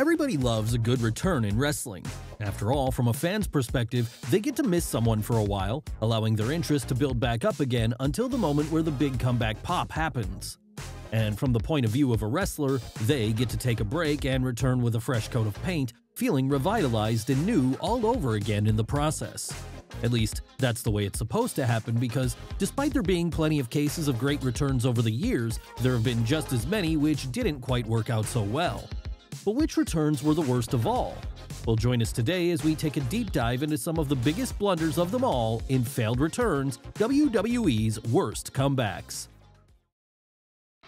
Everybody loves a good return in wrestling. After all, from a fan's perspective, they get to miss someone for a while, allowing their interest to build back up again until the moment where the big comeback pop happens. And from the point of view of a wrestler, they get to take a break and return with a fresh coat of paint, feeling revitalized and new all over again in the process. At least, that's the way it's supposed to happen because, despite there being plenty of cases of great returns over the years, there have been just as many which didn't quite work out so well. But which returns were the worst of all? Well, join us today as we take a deep dive into some of the biggest blunders of them all in failed returns, WWE's worst comebacks.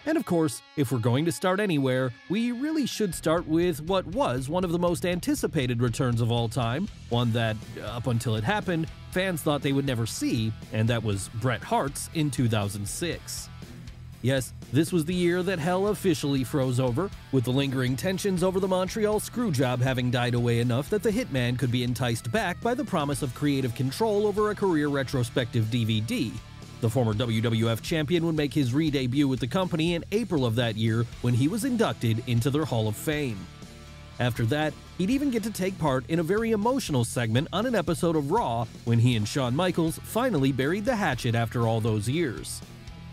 And of course, if we're going to start anywhere, we really should start with what was one of the most anticipated returns of all time, one that, uh, up until it happened, fans thought they would never see, and that was Bret Hart's in 2006. Yes, this was the year that hell officially froze over, with the lingering tensions over the Montreal screwjob having died away enough that the hitman could be enticed back by the promise of creative control over a career retrospective DVD. The former WWF champion would make his re-debut with the company in April of that year when he was inducted into their Hall of Fame. After that, he'd even get to take part in a very emotional segment on an episode of Raw when he and Shawn Michaels finally buried the hatchet after all those years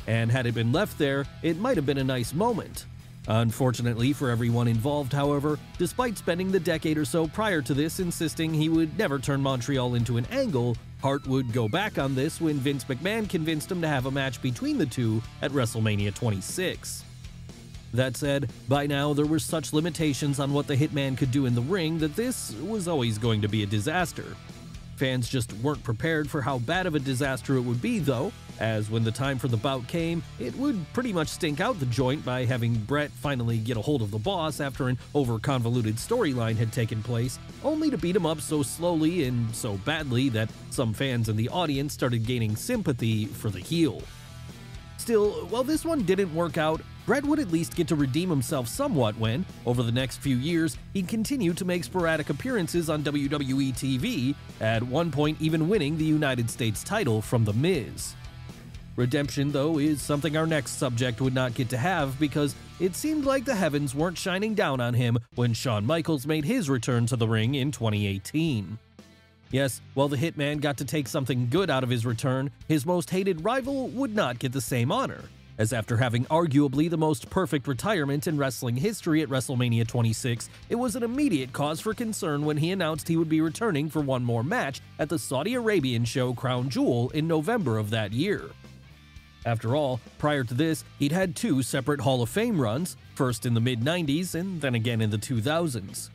and had it been left there, it might have been a nice moment. Unfortunately for everyone involved, however, despite spending the decade or so prior to this insisting he would never turn Montreal into an angle, Hart would go back on this when Vince McMahon convinced him to have a match between the two at WrestleMania 26. That said, by now there were such limitations on what the Hitman could do in the ring that this was always going to be a disaster. Fans just weren't prepared for how bad of a disaster it would be, though, as when the time for the bout came, it would pretty much stink out the joint by having Bret finally get a hold of the boss after an over convoluted storyline had taken place, only to beat him up so slowly and so badly that some fans in the audience started gaining sympathy for the heel. Still, while this one didn't work out, Bret would at least get to redeem himself somewhat when, over the next few years, he'd continue to make sporadic appearances on WWE TV, at one point even winning the United States title from The Miz. Redemption, though, is something our next subject would not get to have because it seemed like the heavens weren't shining down on him when Shawn Michaels made his return to the ring in 2018. Yes, while the Hitman got to take something good out of his return, his most hated rival would not get the same honor, as after having arguably the most perfect retirement in wrestling history at WrestleMania 26, it was an immediate cause for concern when he announced he would be returning for one more match at the Saudi Arabian show Crown Jewel in November of that year. After all, prior to this, he'd had two separate Hall of Fame runs, first in the mid 90s and then again in the 2000s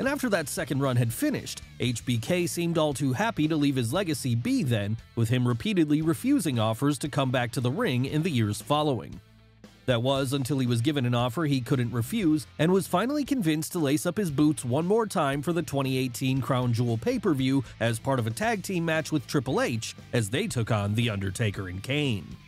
and after that second run had finished, HBK seemed all too happy to leave his legacy be then, with him repeatedly refusing offers to come back to the ring in the years following. That was until he was given an offer he couldn't refuse and was finally convinced to lace up his boots one more time for the 2018 Crown Jewel pay-per-view as part of a tag team match with Triple H as they took on The Undertaker and Kane.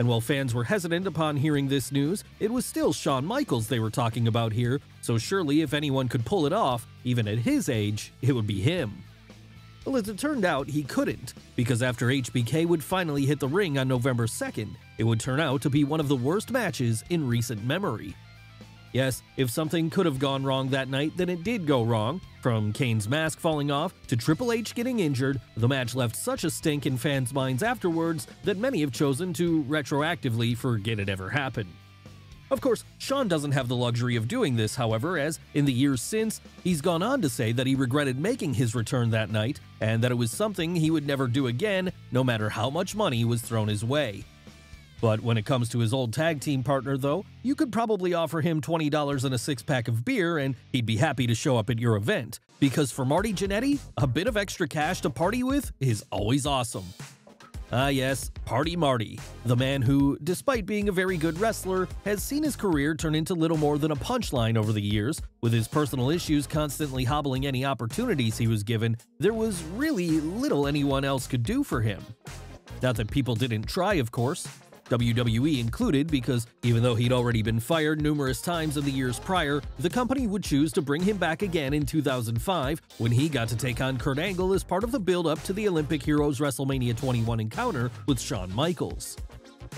And while fans were hesitant upon hearing this news, it was still Shawn Michaels they were talking about here, so surely if anyone could pull it off, even at his age, it would be him. Well, as it turned out, he couldn't, because after HBK would finally hit the ring on November 2nd, it would turn out to be one of the worst matches in recent memory. Yes, if something could have gone wrong that night, then it did go wrong. From Kane's mask falling off to Triple H getting injured, the match left such a stink in fans' minds afterwards that many have chosen to retroactively forget it ever happened. Of course, Shawn doesn't have the luxury of doing this, however, as in the years since, he's gone on to say that he regretted making his return that night and that it was something he would never do again, no matter how much money was thrown his way. But when it comes to his old tag team partner, though, you could probably offer him $20 and a six pack of beer and he'd be happy to show up at your event. Because for Marty Jannetty, a bit of extra cash to party with is always awesome. Ah, yes, Party Marty, the man who, despite being a very good wrestler, has seen his career turn into little more than a punchline over the years. With his personal issues constantly hobbling any opportunities he was given, there was really little anyone else could do for him. Not that people didn't try, of course. WWE included because even though he'd already been fired numerous times in the years prior, the company would choose to bring him back again in 2005 when he got to take on Kurt Angle as part of the build-up to the Olympic Heroes WrestleMania 21 encounter with Shawn Michaels.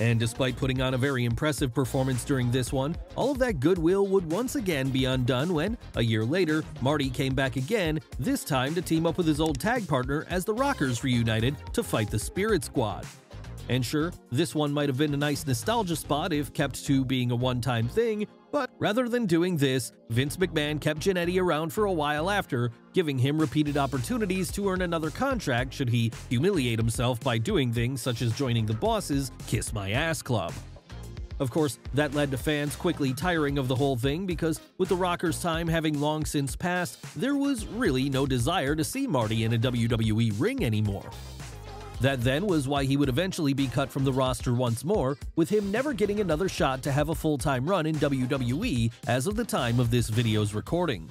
And despite putting on a very impressive performance during this one, all of that goodwill would once again be undone when, a year later, Marty came back again, this time to team up with his old tag partner as the Rockers reunited to fight the Spirit Squad. And sure, this one might have been a nice nostalgia spot if kept to being a one-time thing, but rather than doing this, Vince McMahon kept Jannetty around for a while after, giving him repeated opportunities to earn another contract should he humiliate himself by doing things such as joining the boss's Kiss My Ass Club. Of course, that led to fans quickly tiring of the whole thing because, with the Rockers' time having long since passed, there was really no desire to see Marty in a WWE ring anymore. That then was why he would eventually be cut from the roster once more, with him never getting another shot to have a full-time run in WWE as of the time of this video's recording.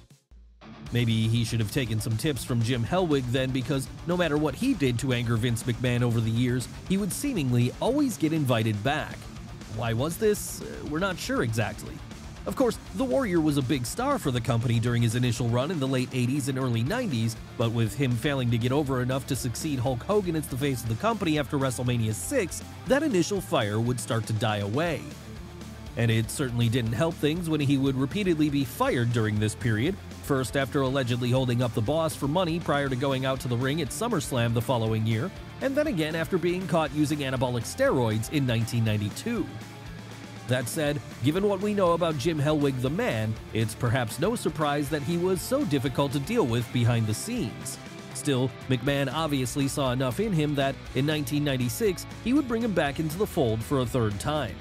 Maybe he should have taken some tips from Jim Hellwig then because no matter what he did to anger Vince McMahon over the years, he would seemingly always get invited back. Why was this? Uh, we're not sure exactly. Of course, The Warrior was a big star for the company during his initial run in the late 80s and early 90s, but with him failing to get over enough to succeed Hulk Hogan as the face of the company after WrestleMania 6, that initial fire would start to die away. And it certainly didn't help things when he would repeatedly be fired during this period, first after allegedly holding up the boss for money prior to going out to the ring at SummerSlam the following year, and then again after being caught using anabolic steroids in 1992. That said, given what we know about Jim Hellwig the man, it's perhaps no surprise that he was so difficult to deal with behind the scenes. Still, McMahon obviously saw enough in him that, in 1996, he would bring him back into the fold for a third time.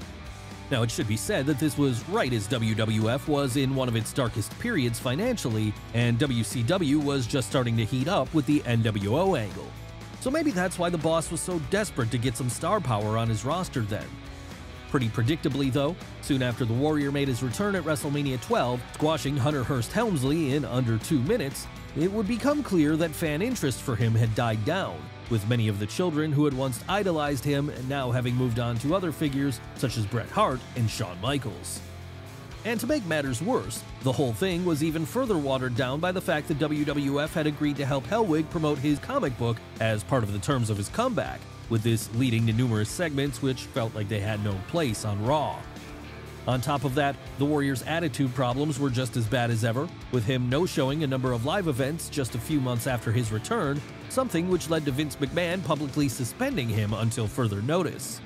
Now, it should be said that this was right as WWF was in one of its darkest periods financially, and WCW was just starting to heat up with the NWO angle. So maybe that's why the boss was so desperate to get some star power on his roster then. Pretty predictably, though, soon after the Warrior made his return at WrestleMania 12, squashing Hunter Hearst Helmsley in under two minutes, it would become clear that fan interest for him had died down, with many of the children who had once idolized him now having moved on to other figures such as Bret Hart and Shawn Michaels. And to make matters worse, the whole thing was even further watered down by the fact that WWF had agreed to help Hellwig promote his comic book as part of the terms of his comeback, with this leading to numerous segments which felt like they had no place on Raw. On top of that, the Warriors' attitude problems were just as bad as ever, with him no showing a number of live events just a few months after his return, something which led to Vince McMahon publicly suspending him until further notice.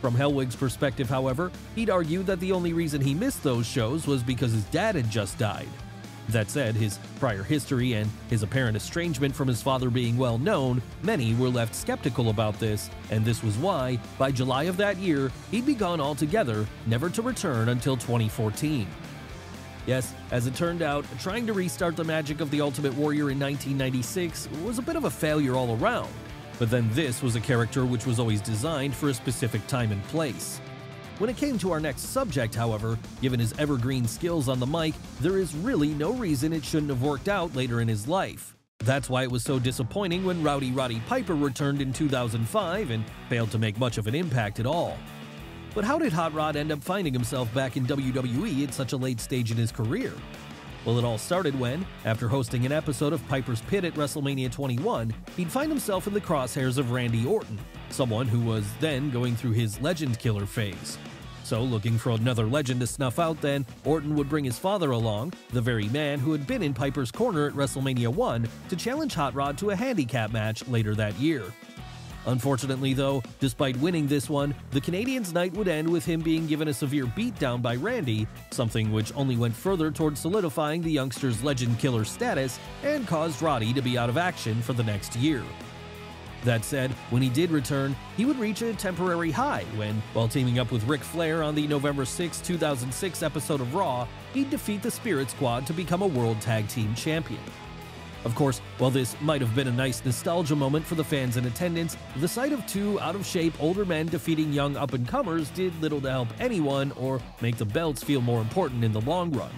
From Hellwig's perspective, however, he'd argue that the only reason he missed those shows was because his dad had just died, that said, his prior history and his apparent estrangement from his father being well known, many were left skeptical about this, and this was why, by July of that year, he'd be gone altogether, never to return until 2014. Yes, as it turned out, trying to restart the magic of the Ultimate Warrior in 1996 was a bit of a failure all around, but then this was a character which was always designed for a specific time and place. When it came to our next subject, however, given his evergreen skills on the mic, there is really no reason it shouldn't have worked out later in his life. That's why it was so disappointing when Rowdy Roddy Piper returned in 2005 and failed to make much of an impact at all. But how did Hot Rod end up finding himself back in WWE at such a late stage in his career? Well, it all started when, after hosting an episode of Piper's Pit at WrestleMania 21, he'd find himself in the crosshairs of Randy Orton, someone who was then going through his legend killer phase. So, looking for another legend to snuff out, then, Orton would bring his father along, the very man who had been in Piper's corner at WrestleMania 1, to challenge Hot Rod to a handicap match later that year. Unfortunately, though, despite winning this one, the Canadian's night would end with him being given a severe beatdown by Randy, something which only went further towards solidifying the youngster's legend killer status and caused Roddy to be out of action for the next year. That said, when he did return, he would reach a temporary high when, while teaming up with Ric Flair on the November 6, 2006 episode of Raw, he'd defeat the Spirit Squad to become a World Tag Team Champion. Of course, while this might have been a nice nostalgia moment for the fans in attendance, the sight of two out of shape older men defeating young up and comers did little to help anyone or make the belts feel more important in the long run.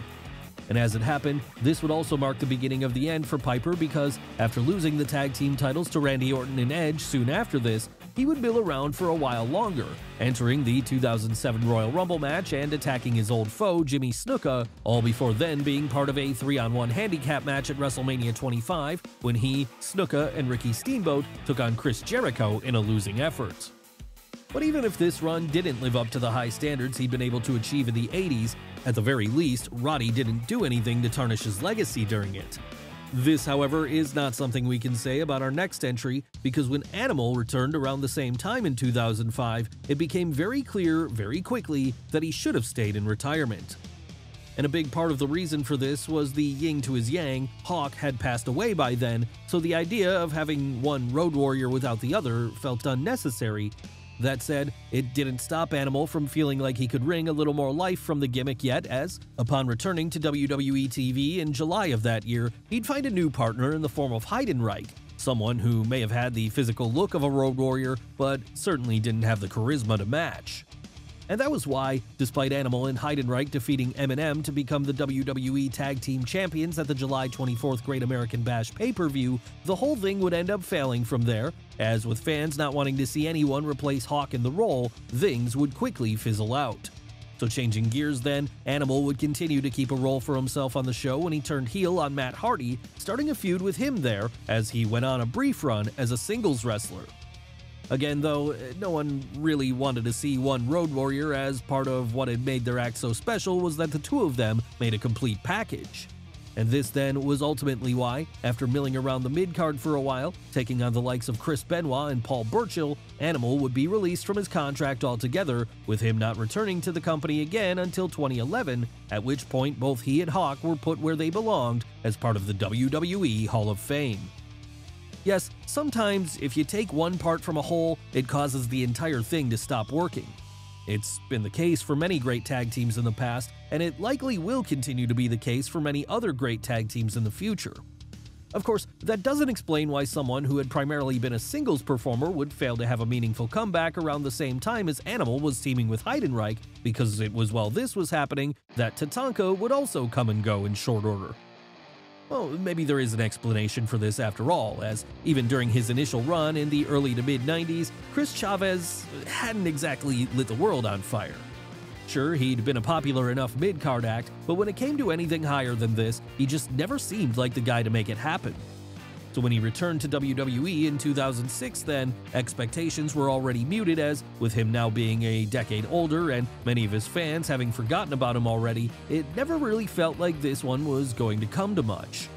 And as it happened, this would also mark the beginning of the end for Piper because, after losing the tag team titles to Randy Orton and Edge soon after this, he would bill around for a while longer, entering the 2007 Royal Rumble match and attacking his old foe Jimmy Snuka, all before then being part of a 3-on-1 handicap match at WrestleMania 25 when he, Snuka, and Ricky Steamboat took on Chris Jericho in a losing effort. But even if this run didn't live up to the high standards he'd been able to achieve in the 80s, at the very least, Roddy didn't do anything to tarnish his legacy during it. This, however, is not something we can say about our next entry because when Animal returned around the same time in 2005, it became very clear very quickly that he should have stayed in retirement. And a big part of the reason for this was the yin to his yang, Hawk had passed away by then, so the idea of having one Road Warrior without the other felt unnecessary. That said, it didn't stop Animal from feeling like he could wring a little more life from the gimmick yet, as, upon returning to WWE TV in July of that year, he'd find a new partner in the form of Heidenreich, someone who may have had the physical look of a Road Warrior, but certainly didn't have the charisma to match. And that was why, despite Animal and Heidenreich defeating MNM to become the WWE Tag Team Champions at the July 24th Great American Bash pay-per-view, the whole thing would end up failing from there, as with fans not wanting to see anyone replace Hawk in the role, things would quickly fizzle out. So changing gears then, Animal would continue to keep a role for himself on the show when he turned heel on Matt Hardy, starting a feud with him there as he went on a brief run as a singles wrestler. Again, though, eh, no one really wanted to see one Road Warrior as part of what had made their act so special was that the two of them made a complete package. And this then was ultimately why, after milling around the mid-card for a while, taking on the likes of Chris Benoit and Paul Burchill, Animal would be released from his contract altogether, with him not returning to the company again until 2011, at which point both he and Hawk were put where they belonged as part of the WWE Hall of Fame. Yes, sometimes if you take one part from a whole, it causes the entire thing to stop working. It's been the case for many great tag teams in the past, and it likely will continue to be the case for many other great tag teams in the future. Of course, that doesn't explain why someone who had primarily been a singles performer would fail to have a meaningful comeback around the same time as Animal was teaming with Heidenreich, because it was while this was happening that Tatanka would also come and go in short order. Well, maybe there is an explanation for this after all, as even during his initial run in the early to mid 90s, Chris Chavis hadn't exactly lit the world on fire. Sure, he'd been a popular enough mid card act, but when it came to anything higher than this, he just never seemed like the guy to make it happen. So when he returned to WWE in 2006 then, expectations were already muted as, with him now being a decade older and many of his fans having forgotten about him already, it never really felt like this one was going to come to much.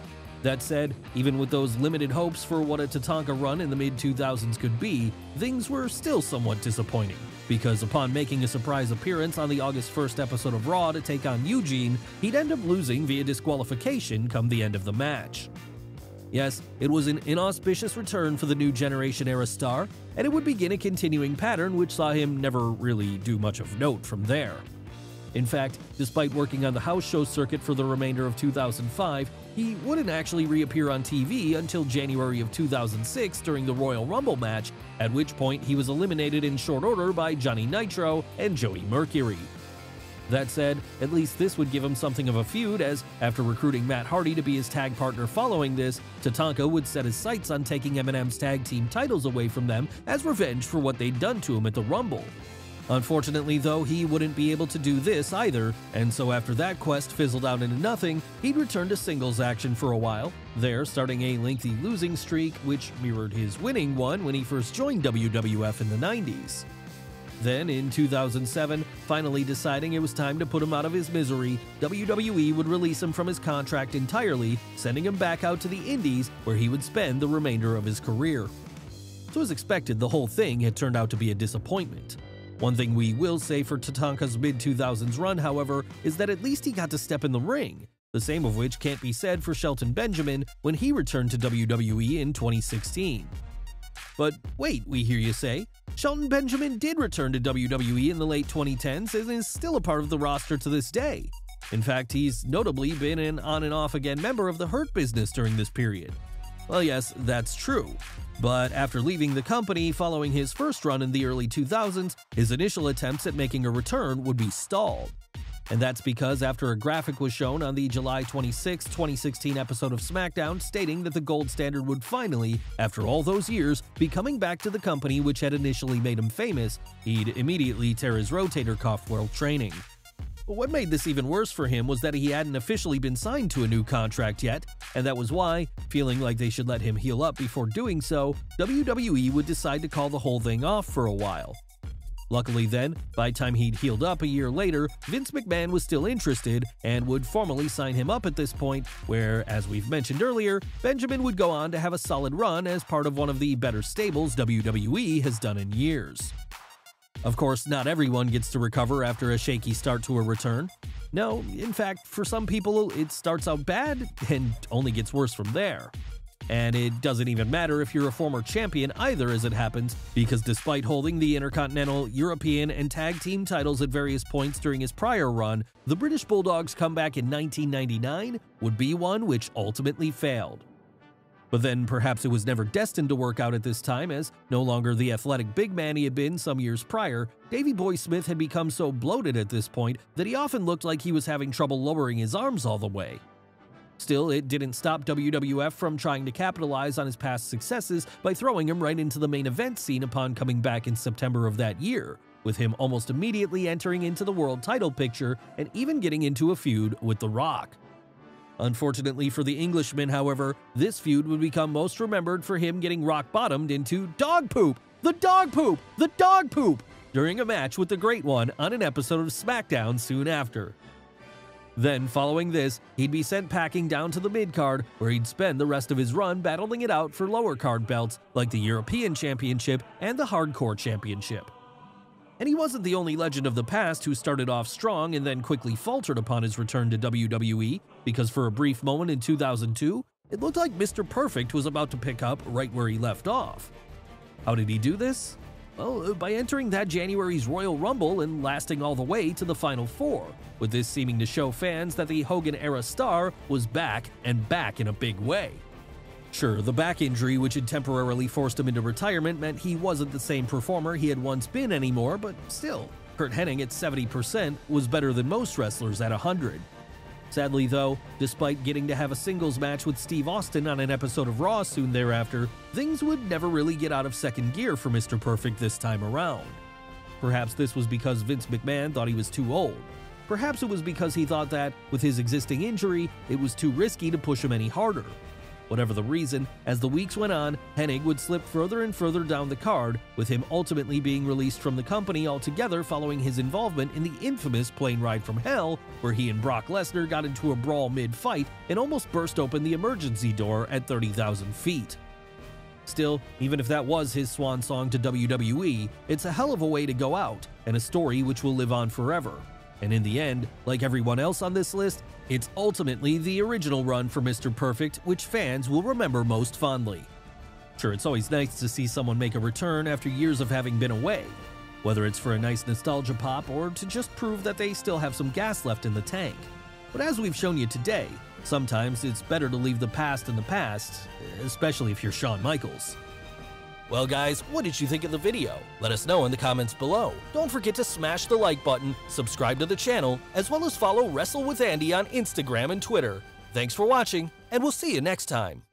That said, even with those limited hopes for what a Tatanka run in the mid-2000s could be, things were still somewhat disappointing, because upon making a surprise appearance on the August 1st episode of Raw to take on Eugene, he'd end up losing via disqualification come the end of the match. Yes, it was an inauspicious return for the new Generation era star, and it would begin a continuing pattern which saw him never really do much of note from there. In fact, despite working on the house show circuit for the remainder of 2005, he wouldn't actually reappear on TV until January of 2006 during the Royal Rumble match, at which point he was eliminated in short order by Johnny Nitro and Joey Mercury. That said, at least this would give him something of a feud, as after recruiting Matt Hardy to be his tag partner following this, Tatanka would set his sights on taking MNM's tag team titles away from them as revenge for what they'd done to him at the Rumble. Unfortunately, though, he wouldn't be able to do this either, and so after that quest fizzled out into nothing, he'd return to singles action for a while, there starting a lengthy losing streak which mirrored his winning one when he first joined WWF in the 90s. Then, in 2007, finally deciding it was time to put him out of his misery, WWE would release him from his contract entirely, sending him back out to the Indies, where he would spend the remainder of his career. So, as expected, the whole thing had turned out to be a disappointment. One thing we will say for Tatanka's mid 2000s run, however, is that at least he got to step in the ring, the same of which can't be said for Shelton Benjamin when he returned to WWE in 2016. But wait, we hear you say, Shelton Benjamin did return to WWE in the late 2010s and is still a part of the roster to this day. In fact, he's notably been an on and off again member of the Hurt Business during this period. Well, yes, that's true. But after leaving the company following his first run in the early 2000s, his initial attempts at making a return would be stalled. And that's because after a graphic was shown on the July 26, 2016 episode of SmackDown stating that the gold standard would finally, after all those years, be coming back to the company which had initially made him famous, he'd immediately tear his rotator cuff while training. What made this even worse for him was that he hadn't officially been signed to a new contract yet, and that was why, feeling like they should let him heal up before doing so, WWE would decide to call the whole thing off for a while. Luckily then, by the time he'd healed up a year later, Vince McMahon was still interested and would formally sign him up at this point, where, as we've mentioned earlier, Benjamin would go on to have a solid run as part of one of the better stables WWE has done in years. Of course, not everyone gets to recover after a shaky start to a return. No, in fact, for some people, it starts out bad and only gets worse from there. And it doesn't even matter if you're a former champion either, as it happens, because despite holding the Intercontinental, European, and Tag Team titles at various points during his prior run, the British Bulldog's comeback in 1999 would be one which ultimately failed. But then perhaps it was never destined to work out at this time, as no longer the athletic big man he had been some years prior, Davy Boy Smith had become so bloated at this point that he often looked like he was having trouble lowering his arms all the way. Still, it didn't stop WWF from trying to capitalize on his past successes by throwing him right into the main event scene upon coming back in September of that year, with him almost immediately entering into the world title picture and even getting into a feud with The Rock. Unfortunately for the Englishman, however, this feud would become most remembered for him getting rock bottomed into dog poop, the dog poop, the dog poop, during a match with the Great One on an episode of SmackDown soon after. Then, following this, he'd be sent packing down to the mid-card, where he'd spend the rest of his run battling it out for lower card belts like the European Championship and the Hardcore Championship. And he wasn't the only legend of the past who started off strong and then quickly faltered upon his return to WWE, because for a brief moment in 2002, it looked like Mr. Perfect was about to pick up right where he left off. How did he do this? Well, by entering that January's Royal Rumble and lasting all the way to the Final Four, with this seeming to show fans that the Hogan era star was back and back in a big way. Sure, the back injury which had temporarily forced him into retirement meant he wasn't the same performer he had once been anymore, but still, Curt Hennig at 70% was better than most wrestlers at 100. Sadly, though, despite getting to have a singles match with Steve Austin on an episode of Raw soon thereafter, things would never really get out of second gear for Mr. Perfect this time around. Perhaps this was because Vince McMahon thought he was too old. Perhaps it was because he thought that, with his existing injury, it was too risky to push him any harder. Whatever the reason, as the weeks went on, Hennig would slip further and further down the card, with him ultimately being released from the company altogether following his involvement in the infamous plane ride from hell, where he and Brock Lesnar got into a brawl mid-fight and almost burst open the emergency door at 30,000 feet. Still, even if that was his swan song to WWE, it's a hell of a way to go out, and a story which will live on forever. And in the end, like everyone else on this list, it's ultimately the original run for Mr. Perfect which fans will remember most fondly. Sure, it's always nice to see someone make a return after years of having been away, whether it's for a nice nostalgia pop or to just prove that they still have some gas left in the tank. But as we've shown you today, sometimes it's better to leave the past in the past, especially if you're Shawn Michaels. Well guys, what did you think of the video? Let us know in the comments below. Don't forget to smash the like button, subscribe to the channel, as well as follow Wrestle with Andy on Instagram and Twitter. Thanks for watching, and we'll see you next time.